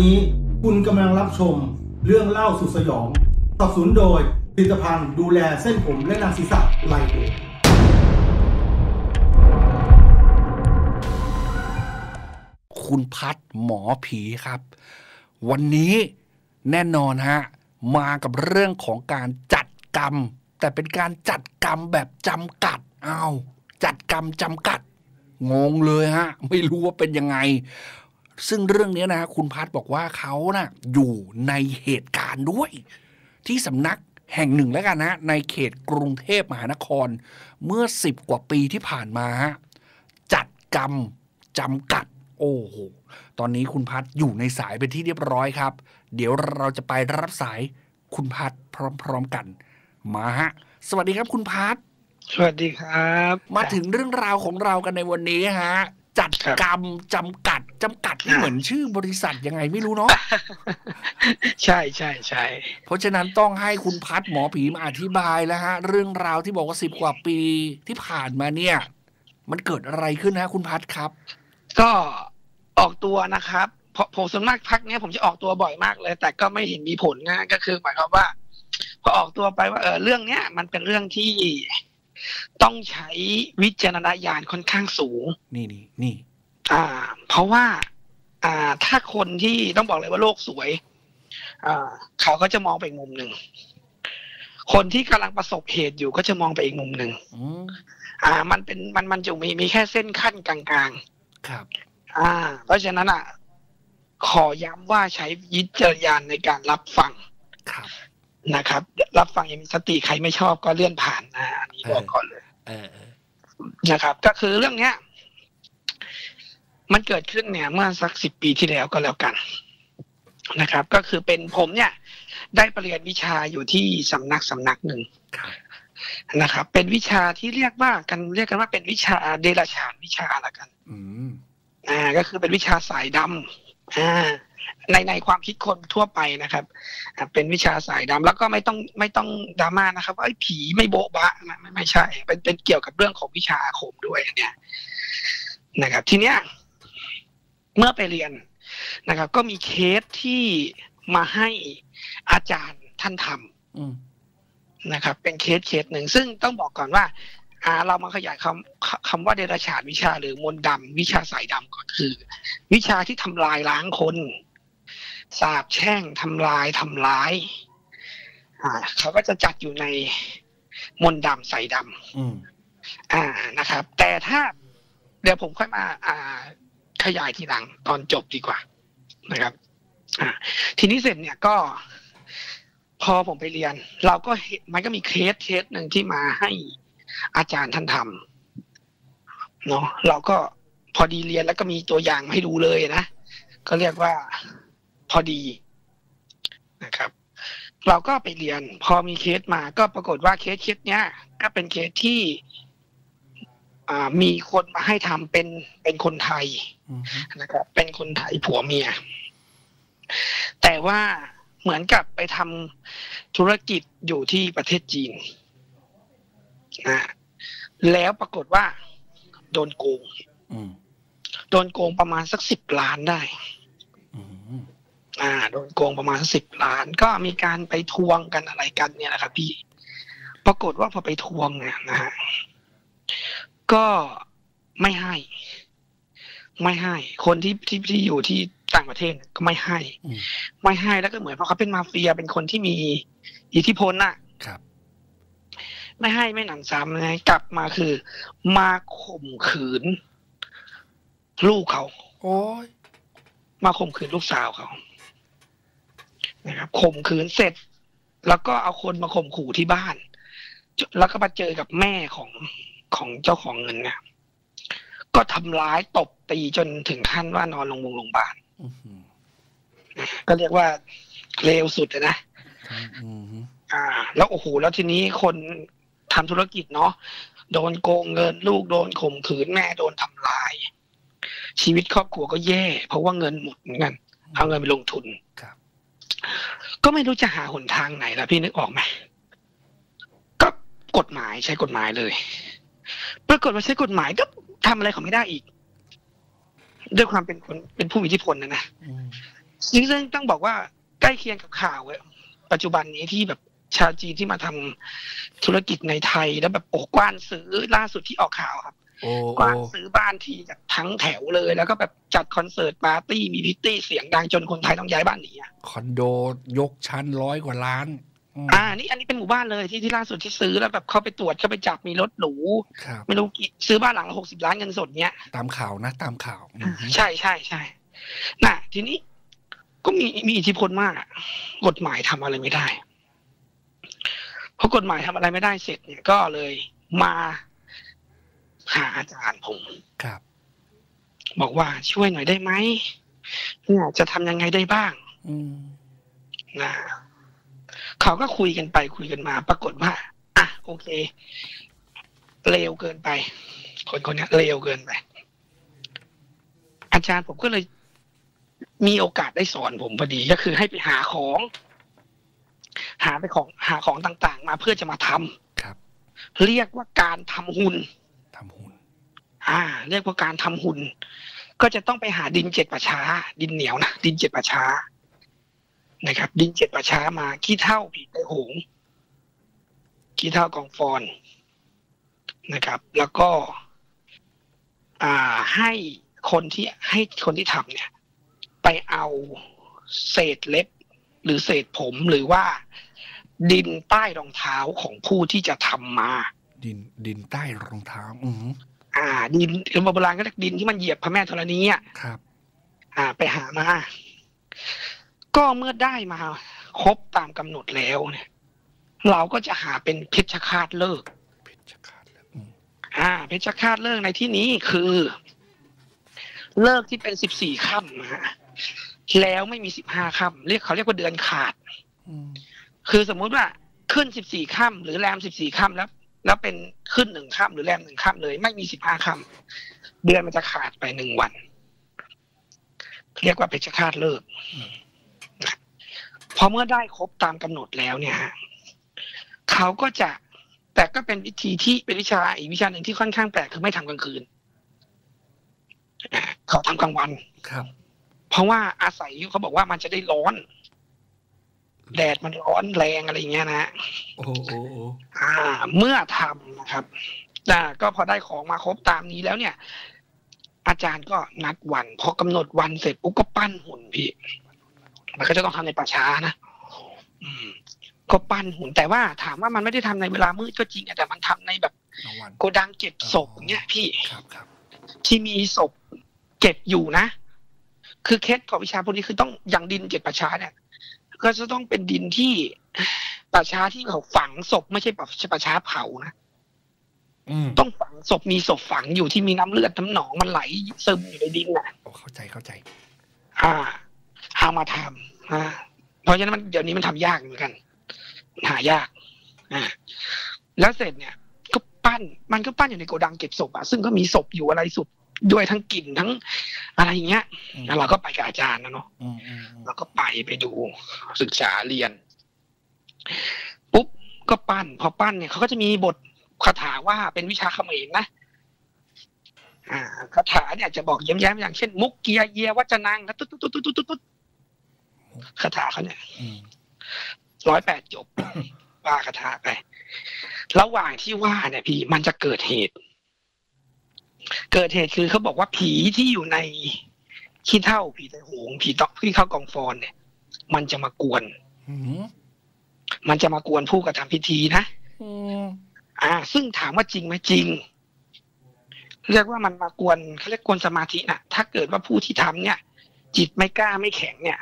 นี้คุณกำลังรับชมเรื่องเล่าสุดสยองสนับสนุนโดยผลิตภัณฑ์ดูแลเส้นผมและหนังศีรษะไลโอคุณพัดหมอผีครับ วันนี้แน่นอนฮะ มากับเรื่องของการจัดกรรม แต่เป็นการจัดกรรมแบบจำกัดเอาจัดกรรมจำกัด งงเลยฮะ ไม่รู้ว่าเป็นยังไง ซึ่งเรื่องนี้นะฮะคุณพัดบอกว่าเขานะ่ะอยู่ในเหตุการณ์ด้วย ที่สำนักแห่งหนึ่งแล้วกันนะ ในเขตกรุงเทพมหานคร เมื่อสิบกว่าปีที่ผ่านมาฮะจัดกรรมจำกัด โอ้โห ตอนนี้คุณพัดอยู่ในสายเป็นที่เรียบร้อยครับ เดี๋ยวเราจะไปรับสายคุณพัดพร้อมๆกัน มาฮะ สวัสดีครับคุณพัดสวัสดีครับ มาถึงเรื่องราวของเรากันในวันนี้ฮะ จัดกรรมจำกัดจำกัดนี่เหมือนชื่อบริษัทยังไงไม่รู้เนาะใช่ใช่ใช่เพราะฉะนั้นต้องให้คุณพัดหมอผีมาอธิบายแล้วฮะ เรื่องราวที่บอกว่าสิบกว่าปีที่ผ่านมาเนี่ย มันเกิดอะไรขึ้นฮะ คุณพัดครับ ก็ออกตัวนะครับเพราะผมส่วนมากพักเนี้ยผมจะออกตัวบ่อยมากเลย แต่ก็ไม่เห็นมีผลนะก็คือหมายความว่าพอออกตัวไปว่าเออเรื่องเนี้ย มันเป็นเรื่องที่ ต้องใช้วิจารณญาณค่อนข้างสูง นี่นี่นี่อ่า เพราะว่า อ่า ถ้าคนที่ต้องบอกเลยว่าโลกสวย อ่า เขาก็จะมองไปอีกมุมหนึ่ง คนที่กำลังประสบเหตุอยู่ก็จะมองไปอีกมุมหนึ่งอืมอ่า มันเป็นมันมันจะมีมีแค่เส้นขั้นกลางครับๆอ่า เพราะฉะนั้นอะขอย้ำว่าใช้วิจารณญาณในการรับฟังครับ นะครับ รับฟังอย่างมีสติใครไม่ชอบก็เลื่อนผ่านนะอันนี้บอกก่อนเลยเออเออนะครับ ก็คือเรื่องเนี้ย มันเกิดขึ้นเนี่ย เมื่อสักสิบปีที่แล้วก็แล้วกันนะครับ ก็คือเป็นผมเนี่ย ได้ไปเรียนวิชาอยู่ที่สำนักสำนักหนึ่งครับนะครับ เป็นวิชาที่เรียกว่ากันเรียกกันว่าเป็นวิชาเดรัจฉานวิชาละกัน อืมอ่า ก็คือเป็นวิชาสายดำอ่า ในในความคิดคนทั่วไปนะครับอ่าเป็นวิชาสายดำแล้วก็ไม่ต้องไม่ต้องดราม่านะครับว่าไอ้ยผีไม่โบ๊ะบะไม่ไม่ไม่ใช่ เป็นเป็นเกี่ยวกับเรื่องของวิชาอาคมด้วยเนี่ยนะครับ ทีเนี้ยเมื่อไปเรียนนะครับ ก็มีเคสที่มาให้อาจารย์ท่านทำอืมนะครับ เป็นเคสเคสหนึ่งซึ่งต้องบอกก่อนว่าอ่าเรามาขยายคำคคำว่าเดรัจฉานวิชาหรือมนต์ดำวิชาสายดำก่อนคือ วิชาที่ทำลายล้างคน สาบแช่งทำลายทำร้าย อ่า เขาก็จะจัดอยู่ในมนต์ดำสายดำอืมอ่านะครับ แต่ถ้าเดี๋ยวผมค่อยมา อ่า ขยายทีหลังตอนจบดีกว่านะครับ อ่า ทีนี้เสร็จเนี่ยก็ พอผมไปเรียน เราก็เห็นมันก็มีเคสเคสหนึ่งที่มาให้อาจารย์ท่านทำเนาะเราก็พอดีเรียนแล้วก็มีตัวอย่างมาให้ดูเลยนะ ก็เรียกว่า พอดีนะครับ เราก็ไปเรียน พอมีเคสมาก็ปรากฏว่าเคสเคสเนี้ย ก็เป็นเคสที่อ่ามีคนมาให้ทำเป็นเป็นคนไทยอืมนะครับ เป็นคนไทยผัวเมีย แต่ว่าเหมือนกับไปทำธุรกิจอยู่ที่ประเทศจีนอ่าแล้วปรากฏว่า โดนโกงอืมโดนโกงประมาณสักสิบล้านได้ อืมอ่าโดนโกงประมาณสิบล้าน ก็มีการไปทวงกันอะไรกันเนี่ยแหละครับพี่ ปรากฏว่าพอไปทวงเนี่ยนะฮะก็ไม่ให้ ไม่ให้ คนที่ที่ที่อยู่ที่ต่างประเทศก็ไม่ให้อืมไม่ให้แล้วก็เหมือนเพราะเขาเป็นมาเฟียเป็นคนที่มีอิทธิพลน่ะ ครับ ไม่ให้ไม่หนำซ้ำนะกลับมาคือ มาข่มขืน ลูกเขา โอ้ยมาข่มขืนลูกสาวเขา นะครับข่มขืนเสร็จ แล้วก็เอาคนมาข่มขู่ที่บ้าน แล้วก็มาเจอกับแม่ของของเจ้าของเงินเนี่ยก็ทำร้ายตบตีจนถึงขั้นว่านอนโรงพยาบาลอืมก็เรียกว่าเลวสุดเลยนะอืมอ่า แล้วโอ้โหแล้วทีนี้คนทำธุรกิจเนาะโดนโกงเงินลูกโดนข่มขืนแม่โดนทำลาย ชีวิตครอบครัวก็แย่ เพราะว่าเงินหมดเหมือนกันเอาเงินไปลงทุนครับ ก็ไม่รู้จะหาหนทางไหนละพี่นึกออกไหมก็กฎหมายใช้กฎหมายเลย ปรากฏว่าใช้กฎหมายก็ทำอะไรเขาไม่ได้อีก ด้วยความเป็นคนเป็นผู้มีอิทธิพลนะนะอืมซึ่งซึ่งต้องบอกว่าใกล้เคียงกับข่าวเว้ยปัจจุบันนี้ที่แบบชาวจีนที่มาทำธุรกิจในไทยแล้วแบบโอ้กว้านซื้อล่าสุดที่ออกข่าวครับ กว้านโอ้ซื้อบ้านทีจากทั้งแถวเลย แล้วก็แบบจัดคอนเสิร์ตปาร์ตี้มีพิตตี้เสียงดังจนคนไทยต้องย้ายบ้านหนีอะคอนโดยกชั้นร้อยกว่าล้านมอ่านี่อันนี้เป็นหมู่บ้านเลยที่ที่ล่าสุดที่ซื้อแล้วแบบเข้าไปตรวจเข้าไปจับมีรถหรูครับไม่รู้กี่ซื้อบ้านหลังละหกสิบล้านเงินสดเนี้ยตามข่าวนะ ตามข่าวอืมใช่ใช่ใช่น่ะ ทีนี้ก็มีมีอิทธิพลมากอะกฎหมายทำอะไรไม่ได้พอกฎหมายทำอะไรไม่ได้เสร็จเนี่ยก็เลยมา หาอาจารย์ผมครับ บอกว่าช่วยหน่อยได้ไหมเนี่ยจะทำยังไงได้บ้าง อืมนะเขาก็คุยกันไปคุยกันมา ปรากฏว่า อะโอเคเร็วเกินไป คนคนเนี้ยเร็วเกินไป อาจารย์ผมก็เลย มีโอกาสได้สอนผมพอดีก็คือให้ไปหาของ หาไปของหาของต่าง ๆ มาเพื่อจะมาทำครับ เรียกว่าการทำหุ่นทำหุ่น อ่า เรียกว่าการทำหุ่น ก็จะต้องไปหาดินเจ็ดประช้า ดินเหนียวนะดินเจ็ดประช้า นะครับ ดินเจ็ดประช้ามาขี้เท่าผีไตหงขี้เท่ากองฟอนนะครับ แล้วก็ อ่าให้คนที่ให้คนที่ทำเนี่ย ไปเอาเศษเล็บ หรือเศษผมหรือว่า ดินใต้รองเท้าของผู้ที่จะทำมา ดินดินใต้รองเท้า อืม อ่า ดินโบราณก็เรียกดินที่มันเหยียบพระแม่ธรณีอะครับ อ่า ไปหามา ก็เมื่อได้มา ครบตามกำหนดแล้วเนี่ย เราก็จะหาเป็นเพชฌฆาตเลิกษ์เพชรขาดแล้วอืมอ่า เพชฌฆาตเลิกษ์ในที่นี้คือ เลิกที่เป็นสิบสี่ค่ำนะฮะแล้วไม่มีสิบห้าค่ำเรียกเขาเรียกว่าเดือนขาดอืมคือสมมุติว่าขึ้นสิบสี่ค่ำหรือแรมสิบสี่ค่ำแล้ว แล้วเป็นขึ้นหนึ่งค่ำหรือแรมหนึ่งค่ำเลย ไม่มีสิบห้าค่ำเดือนมันจะขาดไปหนึ่งวัน เรียกว่าเพชฌฆาตเลิกษ์นะพอเมื่อได้ครบตามกำหนดแล้วเนี่ยฮะเขาก็จะแต่ก็เป็นวิธีที่เป็นวิชาอีกวิชาหนึ่งที่ค่อนข้างแปลกคือไม่ทำกลางคืนอ่าเขาทำกลางวันครับ เพราะว่าอาศัยเขาบอกว่ามันจะได้ร้อน แดดมันร้อนแรงอะไรอย่างเงี้ยนะโอ้โอ้โอ้อ่า เมื่อทำนะครับอ่าก็พอได้ของมาครบตามนี้แล้วเนี่ย อาจารย์ก็นัดวันพอกำหนดวันเสร็จปุ๊บก็ปั้นหุ่นพี่มันก็จะต้องทำในป่าช้านะอืม ก็ปั้นหุ่นแต่ว่าถามว่ามันไม่ได้ทำในเวลามืดก็จริงอะแต่มันทำในแบบรางวัลโกดังเก็บศพเนี่ยพี่ครับครับที่มีศพเก็บอยู่นะ คือเคสของวิชาพวกนี้คือต้องอย่างดินเจ็ดป่าช้าเนี่ย ก็จะต้องเป็นดินที่ป่าช้าที่เขาฝังศพไม่ใช่ป่าป่าช้าเผานะอืมต้องฝังศพมีศพฝังอยู่ที่มีน้ำเลือดน้ำหนองมันไหลซึมอยู่ในดินน่ะโอ้เข้าใจเข้าใจ อ่าเอามาทำอ่าเพราะฉะนั้นมันเดี๋ยวนี้มันทำยากเหมือนกัน หายากอ่าแล้วเสร็จเนี่ย ก็ปั้น มันก็ปั้นอยู่ในโกดังเก็บศพอะซึ่งก็มีศพอยู่อะไรสุด ด้วยทั้งกลิ่นทั้งอะไรอย่างเงี้ยอืมแล้วเราก็ไปกับอาจารย์นะเนาะอืมอืมอืมเราก็ไปไปดูศึกษาเรียน ปุ๊บก็ปั้น พอปั้นเนี่ยเขาก็จะมีบทคาถาว่าเป็นวิชาเขมรนะอ่าคาถาเนี่ยจะบอกแย้มๆอย่างเช่น มุกเกียเยียวัจนังแล้วตุ๊ดตุ๊ดตุ๊ดตุ๊ดตุ๊ดตุ๊ดคาถาเขาเนี่ยอืมร้อยแปดจบว่าคาถาไป ระหว่างที่ว่าเนี่ยพี่มันจะเกิดเหตุ เกิดเหตุคือเขาบอกว่าผีที่อยู่ในขี้เท่าผีไตโหงผีตอกที่เข้ากองฟอนเนี่ย มันจะมากวนอืมมันจะมากวนผู้กระทำพิธีนะอืมอ่า ซึ่งถามว่าจริงไหมจริง เรียกว่ามันมากวนเขาเรียกกวนสมาธินะถ้าเกิดว่าผู้ที่ทำเนี่ย จิตไม่กล้าไม่แข็งเนี่ย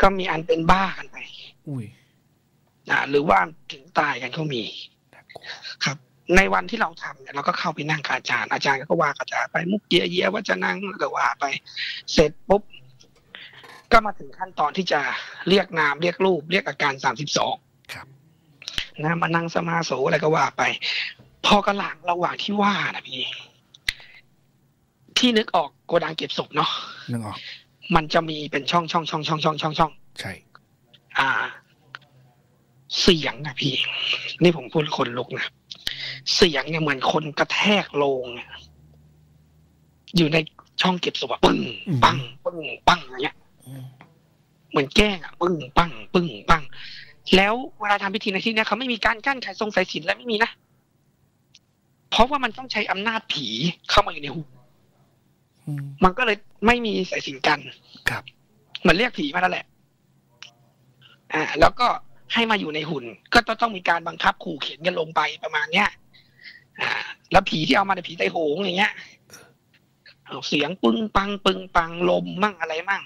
ก็มีอันเป็นบ้ากันไป อุ้ยอ่าหรือว่าถึงตายกันก็มีน่ากลัวครับ ในวันที่เราทำเนี่ยเราก็เข้าไปนั่งกับอาจารย์อาจารย์ก็ว่ากับอาจารย์ไปมุกเยียเยียว่าจะนั่งก็ว่าไป เสร็จปุ๊บก็มาถึงขั้นตอนที่จะเรียกนามเรียกรูป เรียกอาการสามสิบสองครับนะมานั่งสมาโสอะไรก็ว่าไป พอกระหลังระหว่างที่ว่านะพี่ที่นึกออกโกดังเก็บศพเนาะนึกออก มันจะมีเป็นช่องช่องช่องช่องช่องช่องช่องใช่ อ่า เสียงนะพี่ นี่ผมพูดคนลุกนะ เสียงเนี่ยเหมือนคนกระแทกโลงเนี่ยอยู่ในช่องเก็บศพอะปึ้งปังปึ้งปังอย่างเงี้ยอืมเหมือนแกล้งอะปึ้งปังปึ้งปังแล้วเวลาทำพิธีในที่เนี้ยเขาไม่มีการกั้นขายทรงสายสิญจนและไม่มีนะเพราะว่ามันต้องใช้อำนาจผีเข้ามาอยู่ในหุ่นอืมมันก็เลยไม่มีสายสิญจนกันครับเหมือนเรียกผีมาแล้วแหละ อ่า แล้วก็ ให้มาอยู่ในหุ่น ก็ต้องมีการบังคับขู่เข็นกันลงไปประมาณเนี้ยอ่า แล้วผีที่เอามาในผีไตโหงอย่างเงี้ยเสียงปึ้งปังปึ้งปังลมมั่งอะไรมั่ง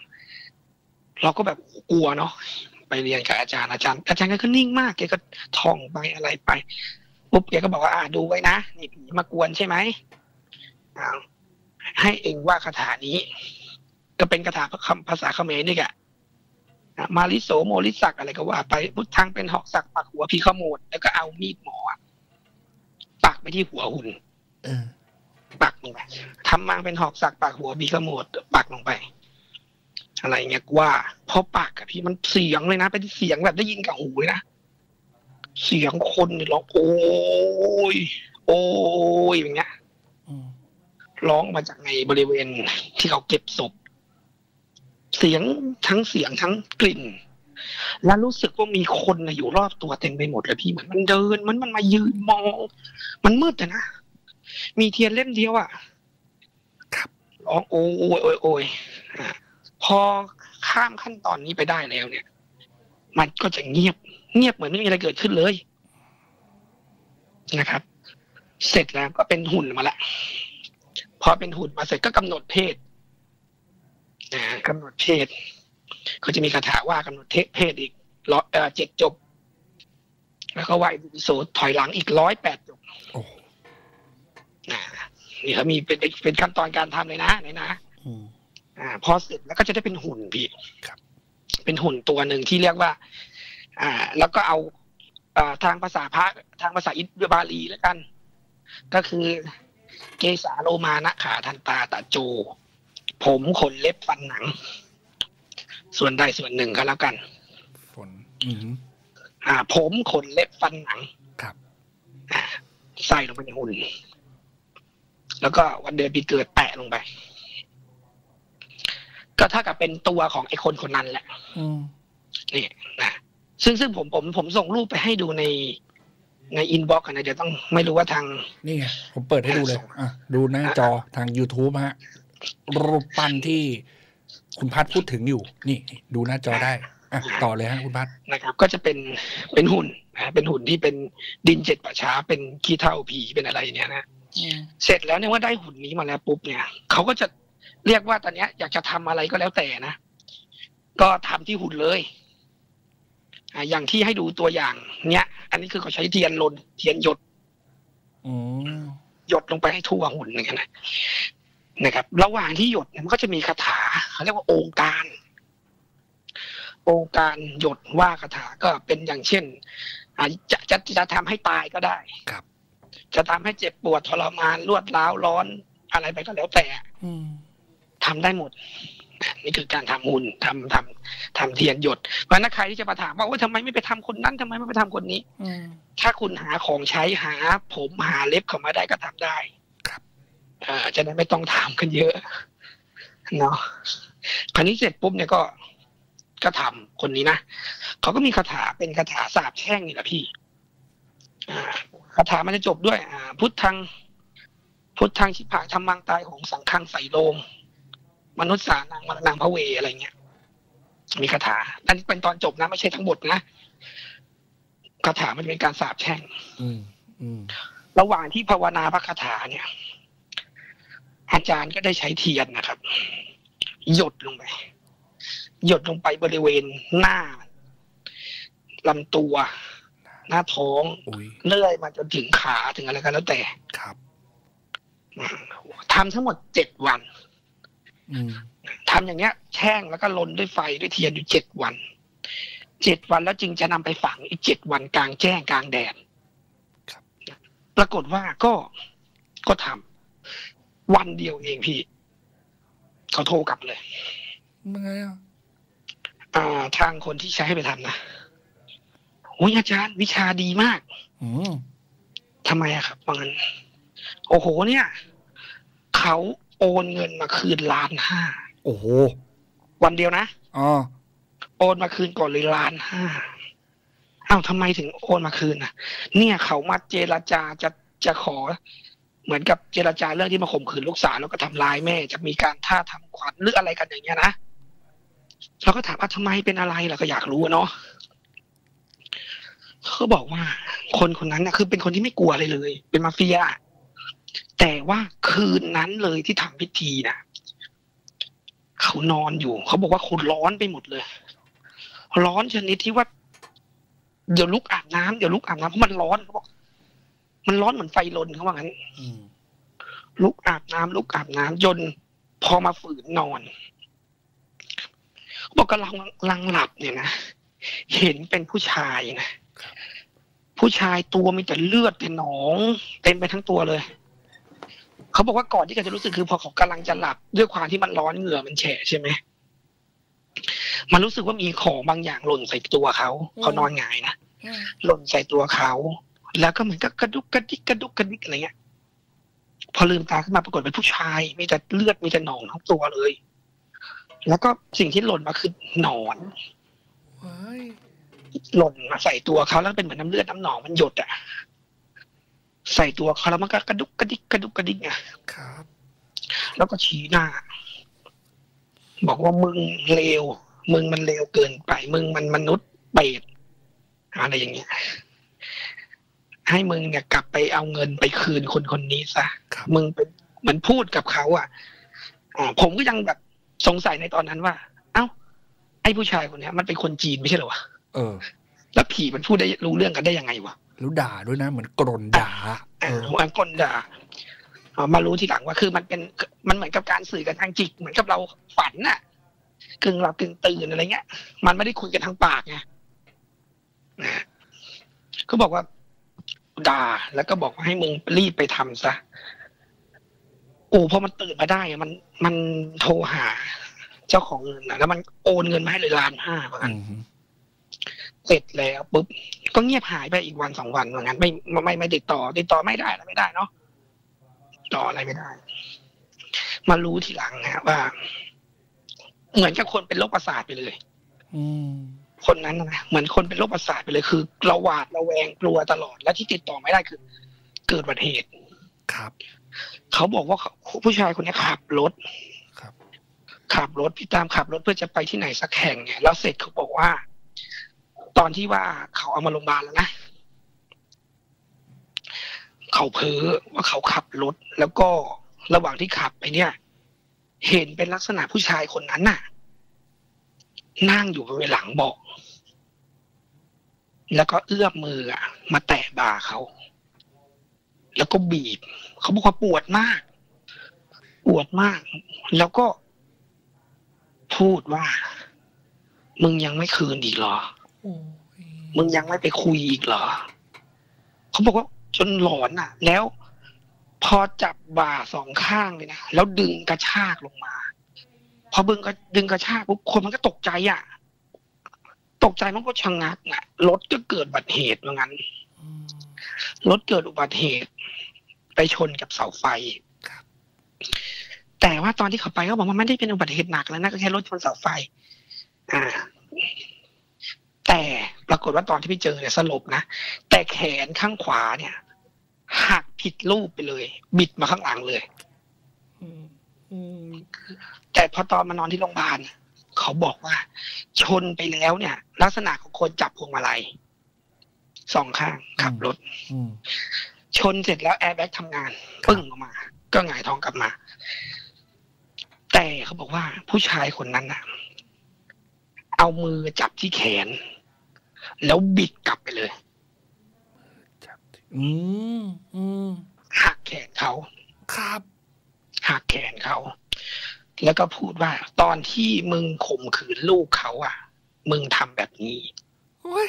เราก็แบบกลัวเนาะไปเรียนกับอาจารย์อาจารย์ อาจารย์ก็คือนิ่งมากแกก็ท่องไปอะไรไปปุ๊บแกก็บอกว่าอ่าดูไว้นะนี่ผีมากวนใช่ไหมให้เองว่าคาถานี้ ก็เป็นคาถาภาษาเขมรนี่แหละ มาลิโสโมลิสักอะไรก็ว่าไปพุทธังเป็นหอกสักปักหัวพีขโมดแล้วก็เอามีดหมออะปักไปที่หัวหุ่นเออปักลงไปทำมังเป็นหอกสักปักหัวพีขโมดปักลงไป อะไรเงี้ยว่าพอปักอะพี่มันเสียงเลยนะเป็นเสียงแบบได้ยินกับหูเลยนะเสียงคนเนี่ยร้องโอ้ยโอ้ยอย่างเงี้ยอืมร้องมาจากในบริเวณที่เขาเก็บศพ เสียงทั้งเสียงทั้งกลิ่น แล้วรู้สึกว่ามีคนน่ะอยู่รอบตัวเต็มไปหมดเลยพี่เหมือนมันเดินเหมันมันมายืนมอง มันมืดอะนะ มีเทียนเล่มเดียวอะครับร้องโอ้ยโอ้ยโอ้ยอะพอข้ามขั้นตอนนี้ไปได้แล้วเนี่ย มันก็จะเงียบ เงียบเหมือนไม่มีอะไรเกิดขึ้นเลยนะครับ เสร็จแล้วก็เป็นหุ่นมาละพอเป็นหุ่นมาเสร็จก็กำหนดเพศ อ่ากำหนดเพศเขาจะมีคาถาว่ากำหนดเพศอีกร้อยเอ่อเจ็ดจบ แล้วก็ไหวบุญโสถอยหลังอีกร้อยแปดจบโอ้อ่านี่เขามีเป็นเป็นขั้นตอนการทำเลยนะไหนนะอืมอ่า พอเสร็จแล้วก็จะได้เป็นหุ่นพี่ครับเป็นหุ่นตัวหนึ่งที่เรียกว่า อ่า แล้วก็เอาอ่าทางภาษาพระทางภาษาอินเดียบาลีแล้วกัน ก็คือเกสาโลมานะขาทันตาตะโจ ผมขนเล็บฟันหนัง ส่วนใดส่วนหนึ่งก็แล้วกันฝนอืมอ่า ผมขนเล็บฟันหนังครับอ่าใส่ลงไปในหุ่น แล้วก็วันเดือนปีเกิดแปะลงไป ก็เท่ากับเป็นตัวของไอ้คนคนนั้นแหละอืมนี่นะซึ่งซึ่งผมผมผมส่งรูปไปให้ดูในใน inbox นะเดี๋ยวต้องไม่รู้ว่าทาง นี่ไงผมเปิดให้ดูเลย อะ ดูหน้าจอทาง YouTube ฮะ รูปปั้นที่คุณพัดพูดถึงอยู่นี่นี่ดูหน้าจอได้อะต่อเลยฮะคุณพัดนะครับ ก็จะเป็นเป็นหุ่นนะเป็นหุ่นที่เป็นดินเจ็ดป่าช้า เป็นขี้เท่าผีเป็นอะไรเนี่ยนะเสร็จแล้วเนี่ยว่าได้หุ่นนี้มาแล้วปุ๊บเนี่ยเขาก็จะเรียกว่าตอนเนี้ย อยากจะทำอะไรก็แล้วแต่นะก็ทำที่หุ่นเลยอ่าอย่างที่ให้ดูตัวอย่าง เนี้ย อันนี้คือเขาใช้เทียนลนเทียนหยดอืมหยดลงไปให้ทั่วหุ่นอย่างนั้นนะ นะครับ ระหว่างที่หยดเนี่ยมันก็จะมีคาถาเขาเรียกว่าองค์การ องค์การหยดว่าคาถาก็เป็นอย่างเช่นอ่าจะจะจะทำให้ตายก็ได้ครับ จะทำให้เจ็บปวดทรมานรวดร้าวร้อนอะไรไปก็แล้วแต่อืมทำได้หมดนี่คือการทำหุ่นทำทำทำเทียนหยดเพราะฉะนั้นใครที่จะมาถามว่าโอ้ยทำไมไม่ไปทำคนนั้นทำไมไม่ไปทำคนนี้อืมถ้าคุณหาของใช้หาผมหาเล็บเข้ามาได้ก็ทำได้ครับเอ่อจะได้ไม่ต้องถามกันเยอะเนาะคราวนี้เสร็จปุ๊บเนี่ยก็ก็ทำคนนี้นะเขาก็มีคาถาเป็นคาถาสาบแช่งนี่แหละพี่อ่าคาถามันจะจบด้วย อ่า พุทธัง พุทธังชิพาธรรมังตายของสังฆังใส่โลงมนุษย์สานางมรณางพระเวอะไรเงี้ย มีคาถาอันนี้เป็นตอนจบนะ ไม่ใช่ทั้งหมดนะคาถามันเป็นการสาบแช่งอืมอืมระหว่างที่ภาวนาพระคาถาเนี่ย อาจารย์ก็ได้ใช้เทียนนะครับ หยดลงไป หยดลงไปบริเวณหน้าลำตัว หน้าท้องอุ้ยเลื่อยมาจนถึงขาถึงอะไรก็แล้วแต่ครับทำทั้งหมดเจ็ดวันอืมทำอย่างเงี้ย แช่งแล้วก็ลนด้วยไฟด้วยเทียนอยู่เจ็ดวันเจ็ดวันแล้วจึงจะนำไปฝังอีกเจ็ดวันกลางแจ้งกลางแดดครับปรากฏว่าก็ก็ทำ วันเดียวเองพี่เขาโทรกลับเลยยังไงอะอ่า ทางคนที่ใช้ให้ไปทำนะโอ้ยอาจารย์วิชาดีมากอืมทำไมอะครับว่างั้น โอ้โห เนี่ย เขาโอนเงินมาคืนล้านห้าโอ้โห วันเดียวนะอ๋อโอนมาคืนก่อนเลยล้านห้าอ้าวทำไมถึงโอนมาคืนอะ เนี่ยเขามาเจรจาจะจะขอ เหมือนกับเจรจาเรื่องที่มาข่มขืนลูกสาวแล้วก็ทำร้ายแม่ จะมีการท่าทำขวัญหรืออะไรกันอย่างเงี้ยนะเราก็ถามว่าทำไมเป็นอะไรเราก็อยากรู้เนาะเขาบอกว่า คนคนนั้นนะคือเป็นคนที่ไม่กลัวอะไรเลย เป็นมาเฟีย แต่ว่าคืนนั้นเลยที่ทำพิธีนะเขานอนอยู่ เขาบอกว่าคนร้อนไปหมดเลย ร้อนชนิดที่ว่า เดี๋ยวลุกอาบน้ำเดี๋ยวลุกอาบน้ำเพราะมันร้อนเขาบอก มันร้อนเหมือนไฟลนเขาว่างั้นอืมลุกอาบน้ำลุกอาบน้ำจนพอมาฝืนนอนเขาบอกกำลังลังหลับเนี่ยนะเห็นเป็นผู้ชายนะผู้ชายตัวมีแต่เลือดแต่หนอง เต็มไปทั้งตัวเลยเขาบอกว่าก่อนที่เขาจะรู้สึกคือพอเขากำลังจะหลับ ด้วยความที่มันร้อนเหงื่อมันแฉะใช่ไหมมันรู้สึกว่ามีของบางอย่างหล่นใส่ตัวเขาเขานอนหงายนะอืมหล่นใส่ตัวเขา แล้วก็เหมือนกับกระดุกกระดิกกระดุกกระดิกอะไรเงี้ย พอลืมตาขึ้นมาปรากฏเป็นผู้ชาย มีแต่เลือดมีแต่หนองทั้งตัวเลย แล้วก็สิ่งที่หล่นมาคือหนอนเฮ้ยหล่นมาใส่ตัวเขาแล้วเป็นเหมือนน้ำเลือดน้ำหนองมันหยดอะใส่ตัวเขาแล้วมันก็กระดุกกระดิกกระดุกกระดิกไงครับ แล้วก็ชี้หน้า บอกว่ามึงเลวมึงมันเลวเกินไป มึงมันมนุษย์เปรตอะไรอย่างเงี้ย ให้มึงเนี่ยกลับไปเอาเงินไปคืนคนคนนี้ซะครับมึงเป็นเหมือนพูดกับเขาอะอ่าผมก็ยังแบบสงสัยในตอนนั้นว่า เอ้า ไอ้ผู้ชายคนเนี้ยมันเป็นคนจีนไม่ใช่เหรอวะเออ แล้วผีมันพูดได้รู้เรื่องกันได้ยังไงวะแล้วด่าด้วยนะเหมือนกรนด่าเออ่าอหัวกลด่าอ่ามารู้ทีหลังว่าคือมันเป็นมันเหมือนกับการสื่อกันทางจิตเหมือนกับเราฝันน่ะกึ่งหลับกึ่งตื่นอะไรเงี้ย มันไม่ได้คุยกันทางปากไงนะก็บอกว่า ด่า แล้วก็บอกว่าให้มึงรีบไปทำซะโอ้พอมันตื่นมาได้อะมันมันโทรหา เจ้าของเงินนะแล้วมันโอนเงินมาให้เลยล้านห้าเหมือนกันอืมเสร็จแล้วปุ๊บก็เงียบหายไปอีกวันสองวันเหมือนกันไม่ไม่ไม่ไม่ติดต่อ ติดต่อไม่ได้อะไรไม่ได้เนาะติดต่ออะไรไม่ได้ มารู้ทีหลังนะว่า เหมือนกับคนเป็นโรคประสาทไปเลย อืม คนนั้นนะเหมือนคนเป็นโรคประสาทไปเลยคือเราหวาดระแวงกลัวตลอด และที่ติดต่อไม่ได้คือ เกิดอุบัติเหตุครับ เขาบอกว่าเขาผู้ชายคนนี้ขับรถครับ ขับรถพี่ตามขับรถเพื่อจะไปที่ไหนสักแห่งเนี่ยแล้วเสร็จเขาบอกว่า ตอนที่ว่าเขาเอามาโรงพยาบาลแล้วนะเขาเพ้อว่าเขาขับรถ แล้วก็ระหว่างที่ขับไปเนี่ย เห็นเป็นลักษณะผู้ชายคนนั้นน่ะ นั่งอยู่บริเวณหลังเบาะ แล้วก็เอื้อมมืออะมาแตะบ่าเขา แล้วก็บีบ เขาบอกว่าปวดมาก ปวดมาก แล้วก็พูดว่า มึงยังไม่คืนอีกเหรอโอ้ยมึงยังไม่ไปคุยอีกเหรอ เขาบอกว่าจนหลอนอะ แล้วพอจับบ่าสองข้างเลยนะ แล้วดึงกระชากลงมา พอบึงก็ดึงกระชากปุ๊บคนมันก็ตกใจอะ ตกใจมันก็ชะงักอะรถก็เกิดอุบัติเหตุว่างั้นอืมรถเกิดอุบัติเหตุ ไปชนกับเสาไฟครับแต่ว่าตอนที่เขาไปเขาบอกว่าไม่ได้เป็นอุบัติเหตุหนักแล้วนะก็แค่รถชนเสาไฟ อ่า แต่ปรากฏว่าตอนที่ไปเจอเนี่ยสลบนะแต่แขนข้างขวาเนี่ยหักผิดรูปไปเลย บิดมาข้างหลังเลยอืมอืมแต่พอตอนมานอนที่โรงพยาบาล เขาบอกว่า ชนไปแล้วเนี่ย ลักษณะของคนจับพวงมาลัยสองข้างขับรถอืมชนเสร็จแล้วแอร์แบ็กทำงานปึ้งออกมา ก็หงายท้องกลับมา แต่เขาบอกว่าผู้ชายคนนั้นน่ะเอามือจับที่แขน แล้วบิดกลับไปเลยจับที่อืมอืมหักแขนเขา ครับหักแขนเขา แล้วก็พูดว่า ตอนที่มึงข่มขืนลูกเขาอะ มึงทำแบบนี้โอ้ย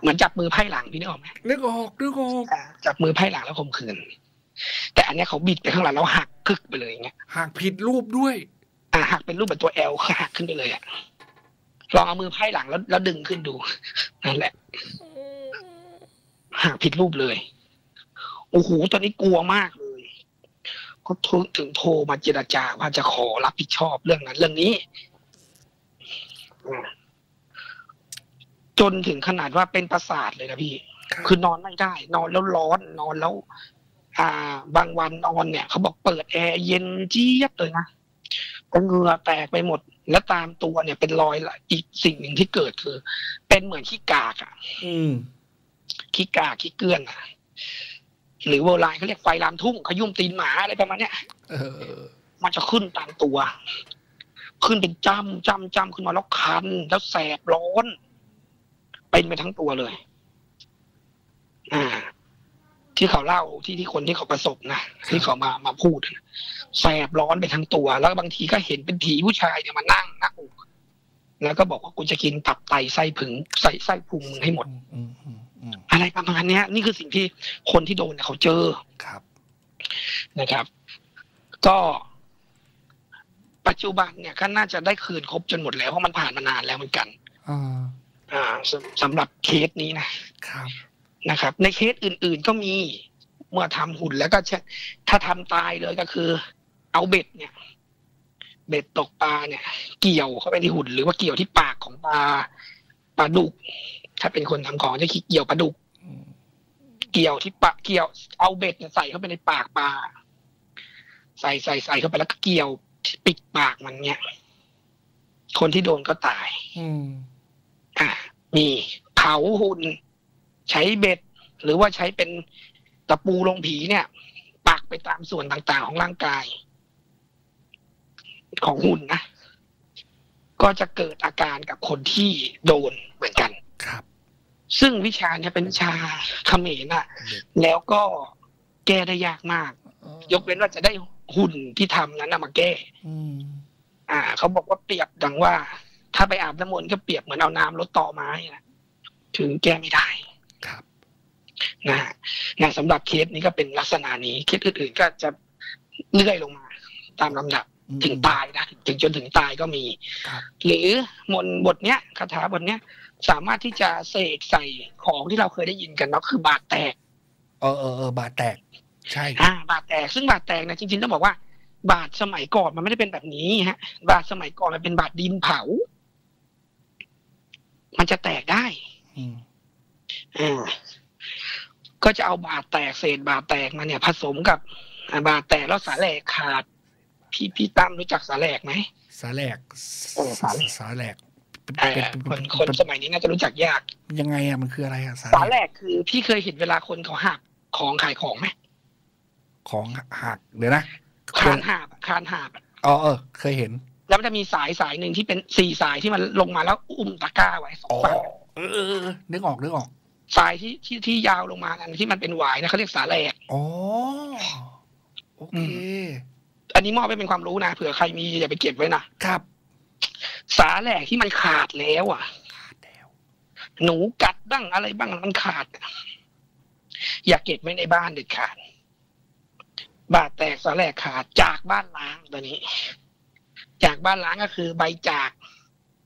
เหมือนจับมือไพ่หลังพี่นึกออกไหมนึกออกนึกออกอ่าจับมือไพ่หลังแล้วข่มขืน แต่อันเนี้ยเขาบิดไปข้างหลังแล้วหักคึกไปเลยอย่างเงี้ยหากผิดรูปด้วย อ่าหักเป็นรูปแบบตัวแอลหักขึ้นไปเลยอะลองเอามือไพ่หลังแล้วแล้วดึงขึ้นดูนั่นแหละหักผิดรูปเลยโอ้โหตอนนี้กลัวมากเลย ก็โทรถึงโทรมาเจรจาว่าจะขอรับผิดชอบเรื่องนั้นเรื่องนี้อ่าจนถึงขนาดว่าเป็นประสาทเลยนะพี่ครับคือนอนไม่ได้ นอนแล้วร้อน นอนแล้ว อ่า บางวันนอนเนี่ยเขาบอกเปิดแอร์เย็นเจี๊ยบเลยนะก็เหงื่อแตกไปหมด แล้วตามตัวเนี่ยเป็นรอยละอีกสิ่งหนึ่งที่เกิดคือ เป็นเหมือนขี้กากอะอืมขี้กากขี้เกลือนอะ หรือโบราณเขาเรียกไฟลามทุ่งขยุ่มตีนหมาอะไรประมาณเนี้ยเออมันจะขึ้นตามตัว ขึ้นเป็นจำจำจำขึ้นมาแล้วคัน แล้วแสบร้อน เป็นไปทั้งตัวเลย อ่า ที่เขาเล่าที่ที่คนที่เขาประสบนะที่เขามามาพูดนะแสบร้อนไปทั้งตัว แล้วบางทีก็เห็นเป็นผีผู้ชายเนี่ยมานั่งหน้าอกแล้วก็บอกว่ากูจะกินตับไตไส้ผึงใส่ไส้พุงมึงให้หมด อืมอืมอืมอะไรประมาณเนี้ย นี่คือสิ่งที่คนที่โดนเนี่ยเขาเจอครับ นะครับ ก็ปัจจุบันเนี่ยก็น่าจะได้คืนครบจนหมดแล้วเพราะมันผ่านมานานแล้วเหมือนกันอ่าอ่าสำสำหรับเคสนี้นะครับนะครับ ในเคสอื่น ๆก็มีเมื่อทำหุ่นแล้วก็ใช้ถ้าทำตายเลยก็คือ เอาเบ็ดเนี่ย เบ็ดตกปลาเนี่ย เกี่ยวเข้าไปที่หุ่นหรือว่าเกี่ยวที่ปากของปลาปลาดุก ถ้าเป็นคนทำของจะคิดเกี่ยวปลาดุกอืมเกี่ยวที่ปากเกี่ยวเอาเบ็ดเนี่ยใส่เข้าไปในปากปลาใส่ใส่ใส่เข้าไปแล้วก็เกี่ยวปิดปากมันเนี่ยคนที่โดนก็ตาย อืมอะมีเผาหุ่นใช้เบ็ด หรือว่าใช้เป็นตะปูลงผีเนี่ย ปักไปตามส่วนต่างๆของร่างกาย ของหุ่นนะก็จะเกิดอาการกับคนที่โดนเหมือนกัน ครับ ซึ่งวิชาเนี่ยเป็นวิชาเขมรน่ะเด็กแล้วก็แก้ได้ยากมากเออยกเว้นว่าจะได้หุ่นที่ทำนั้นนะมาแก้อืมอ่า เขาบอกว่าเปรียบดังว่า ถ้าไปอาบน้ำมนต์ก็เปรียบเหมือนเอาน้ำลดต่อไม้นะถึงแก้ไม่ได้ครับนะฮะนะสำหรับเคสนี้ก็เป็นลักษณะนี้ เคสอื่นๆก็จะเลื่อยลงมา ตามลำดับอืมถึงตายนะ ถึงจนถึงตายก็มีครับหรือมนต์บทเนี้ยคาถาบทเนี้ยสามารถที่จะเสกใส่ของที่เราเคยได้ยินกันเนาะคือบาดแตก เออเออเออบาดแตก ใช่อ่าบาดแตกซึ่งบาดแตกเนี่ยจริงๆต้องบอกว่า บาดสมัยก่อนมันไม่ได้เป็นแบบนี้ฮะ บาดสมัยก่อนมันเป็นบาดดินเผา มันจะแตกได้อืมอ่าก็จะเอาบาดแตกเศษบาดแตกมาเนี่ย ผสมกับอ่าบาดแตกแล้วสาแหลกขาด พี่พี่ตั้มรู้จักสาแหลกไหมสาแหลกเออสาแหลกสาแหลกเป็นเอ่อเป็นคนคนสมัยนี้น่าจะรู้จักยากยังไงอะมันคืออะไรอะสาสาแหแหลลกกคือ พี่เคยเห็นเวลาคนเขาหักของขายของไหมของหักเดี๋ยวนะคานหาบอะคานหาบอะอ๋อเออ เคยเห็น แล้วมันจะมีสายสายหนึ่งที่เป็นสี่สายที่มันลงมาแล้วอุ้มตะกร้าไว้สองอ๋อฝั่งเออเออเออนึกออกนึกออกสายที่ที่ที่ยาวลงมาอันที่มันเป็นหวายนะเขาเรียกสาแหลกอ๋อโอเค อือันนี้มอบไปเป็นความรู้นะเผื่อใครมีอย่าไปเก็บไว้นะครับ สาแหลกที่มันขาดแล้วอะขาดแล้วหนูกัดบ้างอะไรบ้างมันขาดอะอย่าเก็บไว้ในบ้านเด็ดขาด บาดแตกสาแหลกขาดจากบ้านล้างตัวนี้ จากบ้านล้างก็คือใบจาก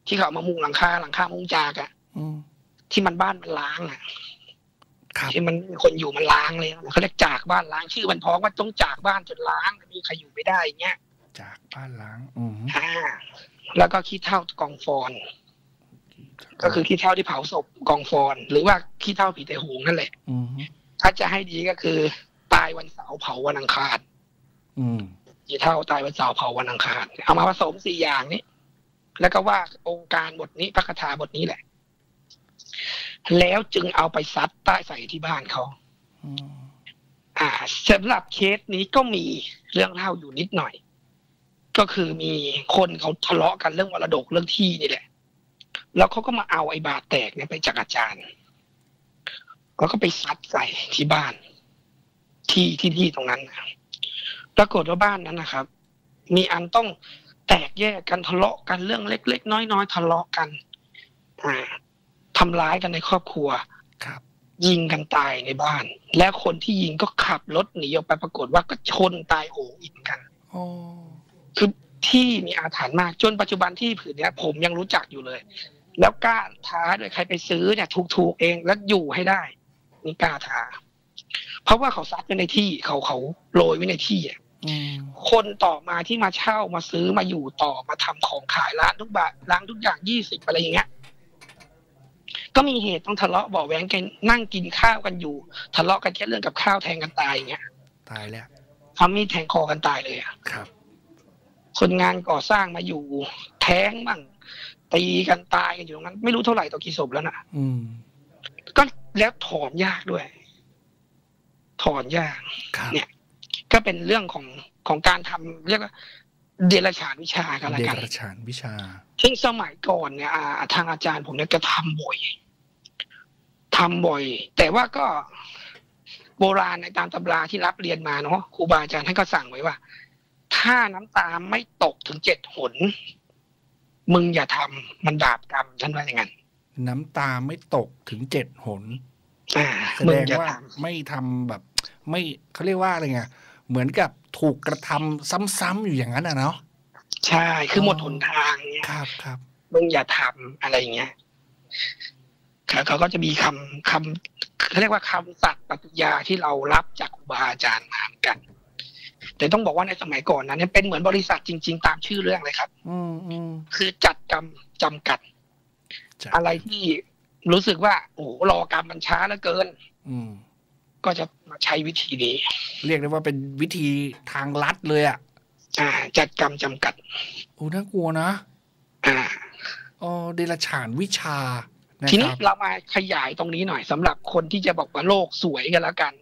ที่เขาเอามามุงหลังคาหลังคามุงจากอะอืมที่มันบ้านมันล้างอะครับ ที่มันมีคนอยู่มันล้างเลยเขาเรียกจากบ้านล้างชื่อมันพ้องว่าต้องจากบ้านจนล้างไม่มีใครอยู่ไม่ได้อย่างเงี้ยจากบ้านล้างอืมอ่าแล้วก็ขี้เท่ากองฟอนก็คือขี้เท่าที่เผาศพกองฟอน หรือว่าขี้เท่าผีแต่โหงนั่นแหละอืมถ้าจะให้ดีก็คือ ตายวันเสาร์เผาวันอังคารอืมขี้เท่าตายวันเสาร์เผาวันอังคารเอามาผสมสี่อย่างนี้แล้วก็ว่าองค์การบทนี้พระคาถาบทนี้แหละ แล้วจึงเอาไปซัดใต้ใส่ที่บ้านเขาอืมอ่าสำหรับเคสนี้ก็มีเรื่องเล่าอยู่นิดหน่อย ก็คือมีคนเขาทะเลาะกันเรื่องมรดกเรื่องที่นี่แหละ แล้วเขาก็มาเอาไอ้บาดแตกเนี่ยไปจากอาจารย์แล้วก็ไปซัดใส่ที่บ้าน ที่ที่ที่ตรงนั้นนะปรากฏว่าบ้านนั้นนะครับ มีอันต้องแตกแยกกันทะเลาะกันเรื่องเล็ก ๆ น้อยๆทะเลาะกัน อ่า ทำร้ายกันในครอบครัวครับ ยิงกันตายในบ้าน และคนที่ยิงก็ขับรถหนีออกไปปรากฏว่าก็ชนตายโหงอีกเหมือนกันโอ้คือที่มีอาถรรพ์มากจนปัจจุบันที่ผืนเนี้ย ผมยังรู้จักอยู่เลย แล้วกล้าท้าด้วยใครไปซื้อเนี่ยถูกๆเองแล้วอยู่ให้ได้นี่กล้าท้าเพราะว่าเขาซัดไว้ในที่เขาเขาโรยไว้ในที่อะอืมคนต่อมาที่มาเช่ามาซื้อมาอยู่ต่อมาทำของขายร้านทุกบาทร้านทุกอย่างยี่สิบอะไรอย่างเงี้ย ก็มีเหตุต้องทะเลาะเบาะแว้งกันนั่งกินข้าวกันอยู่ ทะเลาะกันแค่เรื่องกับข้าวแทงกันตายอย่างเงี้ยตายแล้วเอามีดแทงคอกันตายเลยอะครับ คนงานก่อสร้างมาอยู่ แท้งบ้างตีกันตายกันอยู่ตรงนั้น ไม่รู้เท่าไหร่ต่อกี่ศพแล้วนะอืม ก็แล้วถอนยากด้วย ถอนยากครับเนี่ย ก็เป็นเรื่องของของการทำเรียกว่า เดรัจฉานวิชากันละเดกันรัจฉานวิชา ซึ่งสมัยก่อนเนี่ยอ่าทางอาจารย์ผมเนี่ยก็ทำบ่อยทำบ่อย แต่ว่าก็โบราณในตามตำราที่รับเรียนมาเนาะครูบาอาจารย์ท่านก็สั่งไว้ว่า ถ้าน้ำตาไม่ตกถึงเจ็ดหน มึงอย่าทำมันบาปกรรมท่านว่าอย่างนั้นน้ำตาไม่ตกถึงเจ็ดหนอ่าแสมึดงงอย่าว่าทไม่ทำแบบ ไม่เขาเรียกว่าอะไรไง เหมือนกับถูกกระทำซ้ำๆอยู่อย่างนั้นอะเนาะำใช่คือหมดหนทางเนี่ยครับครับมึงอย่าทำอะไรอย่างเงี้ยเขาเขาก็จะมีคำคำเขาเรียกว่าคำสัตย์ปฏิญาที่เรารับจากครูบาอาจารย์มาเหมือนกัน แต่ต้องบอกว่าในสมัยก่อนนั้นเนี่ยเป็นเหมือนบริษัทจริง ๆ ตามชื่อเรื่องเลยครับ อืมอืมคือจัดกรรมจำกัดจ้ะอะไรที่รู้สึกว่า โอ้โหรอกรรมมันช้าเหลือเกิน อืม ก็จะมาใช้วิธีนี้ เรียกได้ว่าเป็นวิธีทางลัดเลยอะอ่า จัดกรรมจำกัดโอ้น่ากลัวนะ อ่าอ๋อเดรัจฉานวิชานะทีคนี้รับเรามาขยายตรงนี้หน่อยสำหรับคนที่จะบอกว่าโลกสวยกันแล้วกัน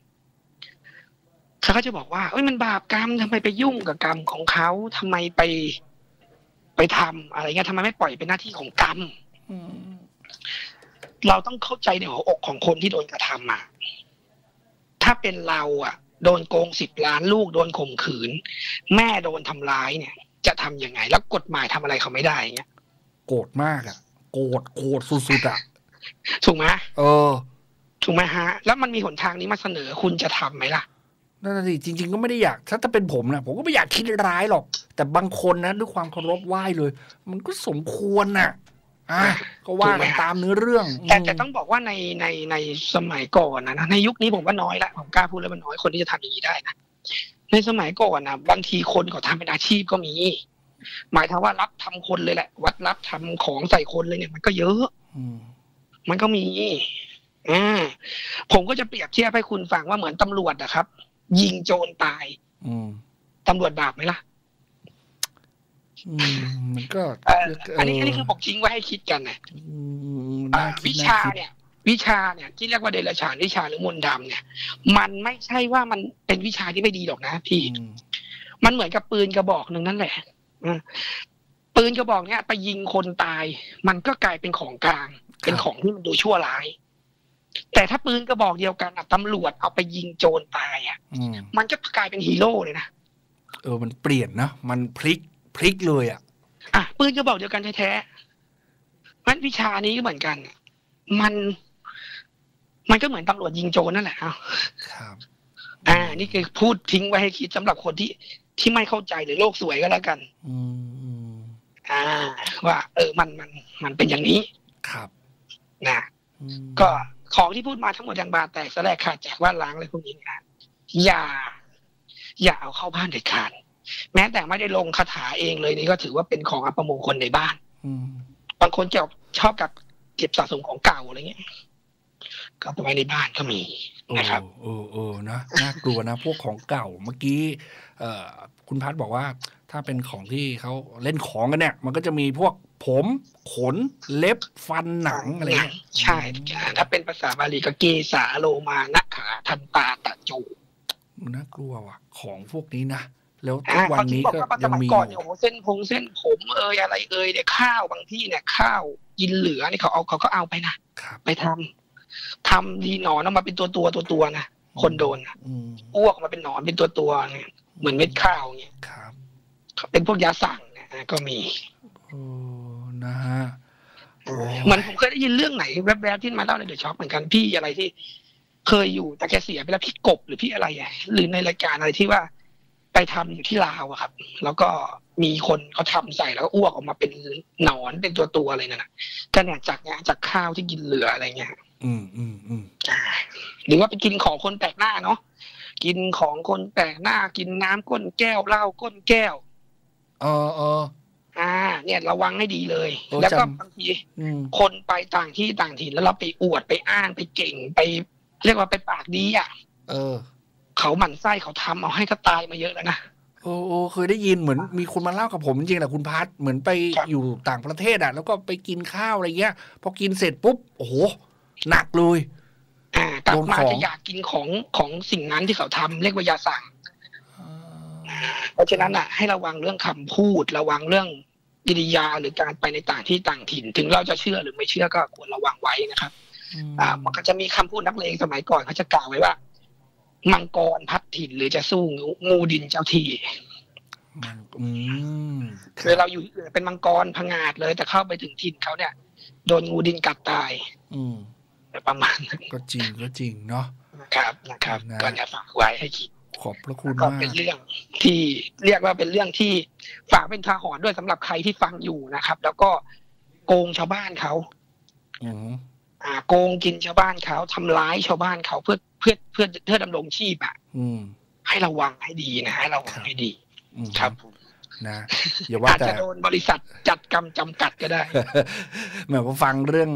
เขาก็จะบอกว่าเอ้ยมันบาปกรรมทำไมไปยุ่งกับกรรมของเขาทำไมไป ไปทำอะไรเงี้ยทำไมไม่ปล่อยเป็นหน้าที่ของกรรมอืมเราต้องเข้าใจในหัวอกของคนที่โดนกระทำอะ ถ้าเป็นเราอะ โดนโกงสิบล้านลูกโดนข่มขืน แม่โดนทำร้ายเนี่ย จะทำยังไง แล้วกฎหมายทำอะไรเขาไม่ได้เงี้ยโกรธมากอะ โกรธโกรธสุดๆอะถูกไหมเออ ถูกไหมฮะ แล้วมันมีหนทางนี้มาเสนอคุณจะทำไหมล่ะนั่นนะสิจริง ๆ ก็ไม่ได้อยากถ้าจะเป็นผมนะผมก็ไม่อยากคิดร้ายหรอก แต่บางคนนะด้วยความเคารพไหว้เลย มันก็สมควรน่ะ อะก็ว่ากันตามเนื้อเรื่อง แต่มแต่ต้องบอกว่าในในในสมัยก่อนนะนะในยุคนี้ผมว่าน้อยละผมกล้าพูดแล้วมันน้อยคนที่จะทำอย่างนี้ได้นะในสมัยก่อนนะบางทีคนเขาทำเป็นอาชีพก็มี หมายถึงว่ารับทำคนเลยแหละ วัดรับทำของใส่คนเลยเนี่ยมันก็เยอะอืมมันก็มีอ่าผมก็จะเปรียบเทียบให้คุณฟังว่าเหมือนตำรวจนะครับ ยิงโจรตายอืมตำรวจบาปไหมล่ะอื มมันก็เอ่ออันนี้อันนี้คือผมทิ้งไว้ให้คิดกันนะอืมอ่าน่าคิดวิน่ชาคิดเนี่ย วิชาเนี่ย ที่เรียกว่าเดรัจฉานวิชาหรือมนต์ดำเนี่ย มันไม่ใช่ว่ามันเป็นวิชาที่ไม่ดีหรอกนะพี่อืมมันเหมือนกับปืนกระบอกหนึ่งนั่นแหละอืมปืนกระบอกเนี้ยไปยิงคนตาย มันก็กลายเป็นของกลาง เป็นของที่มันดูชั่วร้าย แต่ถ้าปืนกระบอกเดียวกันอะตำรวจเอาไปยิงโจรตายอะอืมมันก็กลายเป็นฮีโร่เลยนะเออมันเปลี่ยนนะมันพลิก พลิกเลยอะอะปืนกระบอกเดียวกันแท้ๆมันวิชานี้ก็เหมือนกัน มัน มันก็เหมือนตำรวจยิงโจรนั่นแหละอ้าวครับ อ่า นี่คือพูดทิ้งไว้ให้คิดสำหรับคนที่ที่ไม่เข้าใจหรือโลกสวยก็แล้วกัน อืมอืมอ่า ว่า เออ มันมัน มันเป็นอย่างนี้ครับนะอืมก็ของที่พูดมาทั้งหมดอย่างบาแตกสลกขาดจากว่านล้างอะไรพวกนี้เนะอย่า อย่าเอาเข้าบ้านเด็ดขาด แม้แต่ไม่ได้ลงคาถาเองเลยนี่ก็ถือว่าเป็นของอัปมงคลในบ้านอืมบางคนจะชอบกับเก็บสะสมของเก่าอะไรเงี้ยก็เอาไปไว้ในบ้านก็มีโอ้นะครับเออเออนะน่ากลัวนะ พวกของเก่าเมื่อกี้ เอ่อ คุณพัดบอกว่า ถ้าเป็นของที่เขาเล่นของกันเนี่ย มันก็จะมีพวกผมขนเล็บฟันหนังอะไรเงี้ยใช่ ถ้าเป็นภาษาบาลีก็เกสาโลมานะขาทันตาตะจูน่ากลัวว่ะ ของพวกนี้นะ แล้วทุอ่ากวันเขาที่นี้บอกก็ว่าสยังมัยมีก่อนอเนี่ยยู่โอ้โหเส้นพงเส้นผมเอยอะไรเอยเนี่ยข้าวบางที่เนี่ย ข้าวกินเหลือนี่เขาเอาเขาก็เอาไปนะครับไปทำทำดีหนอนออกมาเป็นตัวตัวตัวตัวๆนะคนโดนน่ะอืมอ้วกออกมาเป็นหนอนเป็นตัวตัวๆเนี่ยเหมือนเม็ดข้าวเนี่ยครับเป็นพวกยาสั่งเนี่ยก็มีโอ้นะฮะโอ้เหมือนผมเคยได้ยินเรื่องไหนแวบๆที่มาเล่าในเดอะช็อคเหมือนกันพี่อะไรที่ เคยอยู่แต่แกเสียไปแล้วพี่กบหรือพี่อะไรอะหรือในรายการอะไรที่ว่า ไปทำอยู่ที่ลาวอะครับ แล้วก็มีคนเขาทำใส่แล้วก็อ้วกออกมาเป็นหนอนเป็นตัวตัวๆอะไรนั่นน่ะก็เนี่ยจากเนี่ยจากข้าวที่กินเหลืออะไรเงี้ยอืมอืมอืมอ่าหรือว่าไปกินของคนแปลกหน้าเนาะกินของคนแปลกหน้ากินน้ำก้นแก้วเหล้าก้นแก้วเออเอออ่า เนี่ยระวังให้ดีเลยโอ้แล้วก็จำบางทีอืมคนไปต่างที่ต่างถิ่นแล้วเราไปอวดไปอ้างไปเก่งไป เรียกว่าไปปากดีอะ เออ เขาหมั่นไส้เขาทำเอาให้ก็ตายมาเยอะแล้วนะโอ้โอ้เคยได้ยินเหมือนมีคนมาเล่ากับผมจริงๆแหละคุณพัดเหมือนไปครับอยู่ต่างประเทศอะ แล้วก็ไปกินข้าวอะไรเงี้ย พอกินเสร็จปุ๊บ โอ้โห หนักเลยอ่ากลับโดนมาของจะอยากกินของของสิ่งนั้นที่เขาทำเรียกว่ายาสั่งเพราะฉะนั้นอะ ให้ระวังเรื่องคำพูดระวังเรื่องกิริยาหรือการไปในต่างที่ต่างถิ่น ถึงเราจะเชื่อหรือไม่เชื่อก็ควรระวังไว้นะครับ อ่า มันก็จะมีคำพูดนักเลงสมัยก่อนเขาจะกล่าวไว้ว่า มังกรพัดถิ่นหรือจะสู้งูงูดินเจ้าที่มันอืมคือเราอยู่เป็นมังกรพังงาดเลย แต่เข้าไปถึงถิ่นเขาเนี่ย โดนงูดินกัดตาย อืมประมาณนั้นก็จริงก็จริงเนาะนะครับนะครับนะก็เนี่ยฝากไว้ให้คิดขอบพระคุณก็มากเป็นเรื่องที่เรียกว่าเป็นเรื่องที่ฝากเป็นทาหรณ์ด้วยสำหรับใครที่ฟังอยู่นะครับ แล้วก็โกงชาวบ้านเขาอืมอ่า โกงกินชาวบ้านเขาทำร้ายชาวบ้านเขาเพื่อ เพื่อเพื่อเพื่อดำรงชีพอะอืมให้ระวังให้ดีนะให้ระวังให้ดีอืมครับผมนะอย่าว่าอาจแต่จะโดนบริษัทจัดกรรมจำกัดก็ได้แหมพอฟังเรื่อง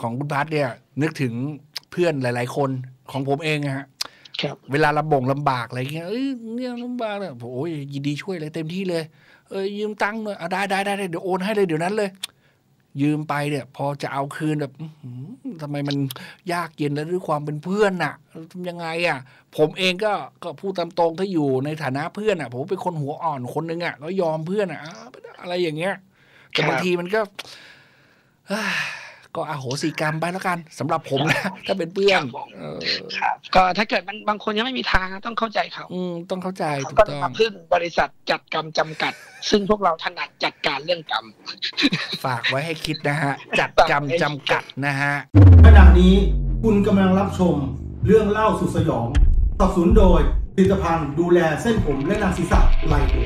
ของคุณพัดเนี่ย นึกถึงเพื่อนหลาย ๆ คนของผมเองอะฮะครับเวลาลำบงลำบากอะไรเงี้ยเอ้ยเนี่ยลำบากเนี่ยผมโอ้ยยินดีช่วยเลยเต็มที่เลย เอ้ยยืมตังค์หน่อยอะได้ได้ได้ได้เดี๋ยวโอนให้เลยเดี๋ยวนั้นเลย ยืมไปเนี่ย พอจะเอาคืนแบบทำไมมันยากเย็นแล้วด้วยความเป็นเพื่อนน่ะทำยังไงอะ ผมเองก็ก็พูดตามตรงถ้าอยู่ในฐานะเพื่อนอะ ผมเป็นคนหัวอ่อนคนนึงอะก็ยอมเพื่อนอะอะอะไรอย่างเงี้ยแต่บางทีมันก็ ก็อโหสิกรรมไปแล้วกันสำหรับผมนะถ้าเป็นเพื่อนครับผมเออครับก็ถ้าเกิดมันบางคนยังไม่มีทางต้องเข้าใจเขาอืมต้องเข้าใจเขาถูกก็ต้องมาพึ่งบริษัทจัดกรรมจำกัด ซึ่งพวกเราถนัดจัดการเรื่องกรรม ฝากไว้ให้คิดนะฮะ จัดกรรมจำกัดนะฮะขณะนี้คุณกำลังรับชมเรื่องเล่าสุดสยองสนับสนุนโดยผลิตภัณฑ์ดูแลเส้นผมและหนังศีรษะไลโอ